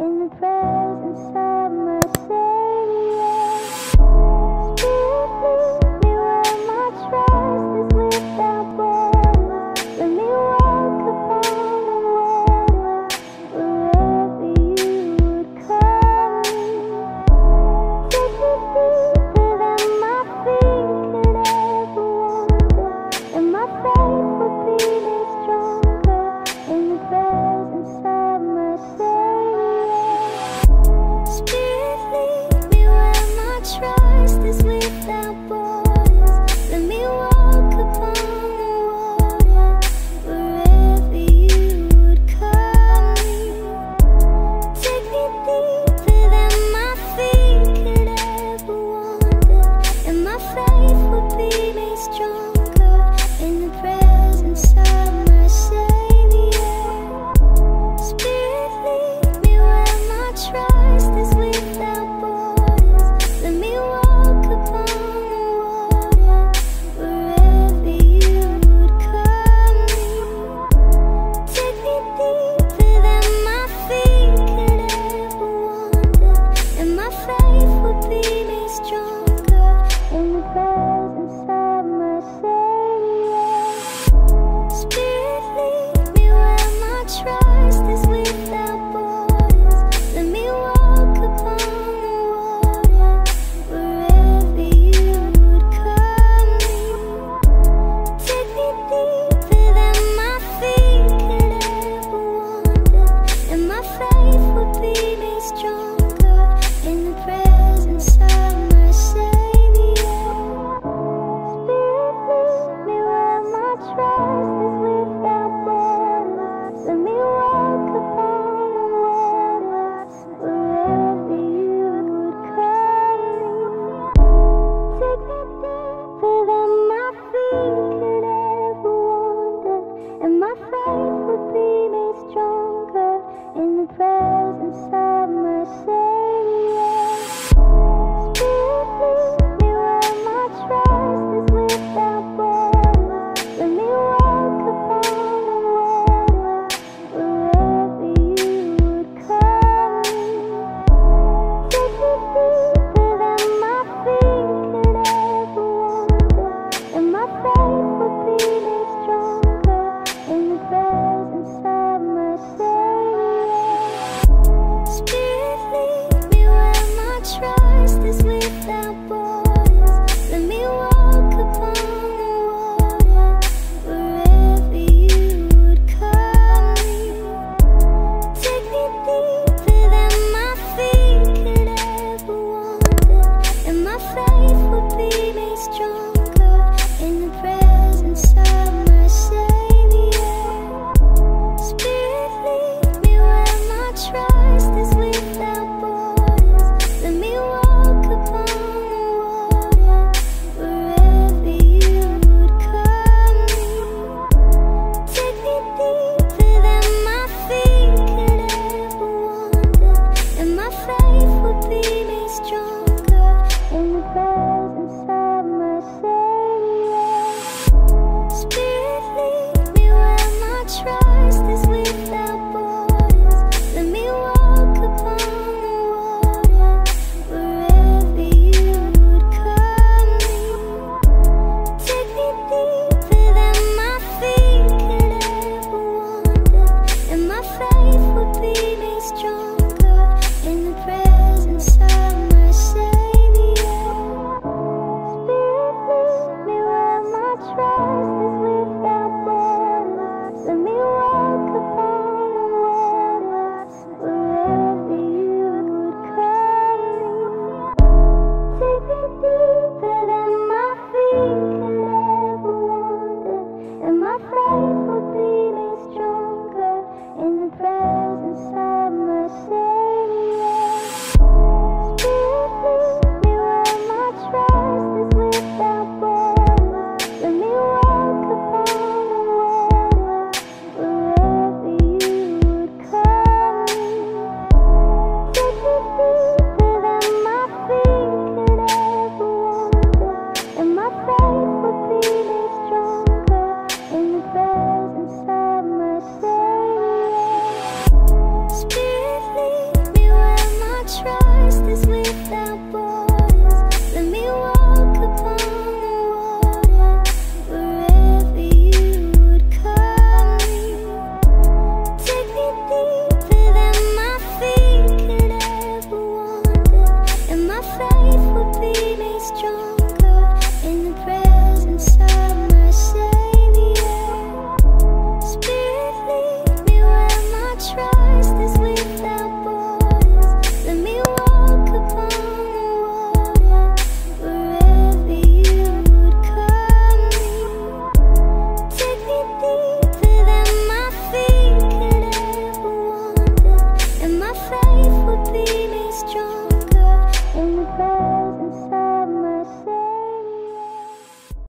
in the presence of myself. place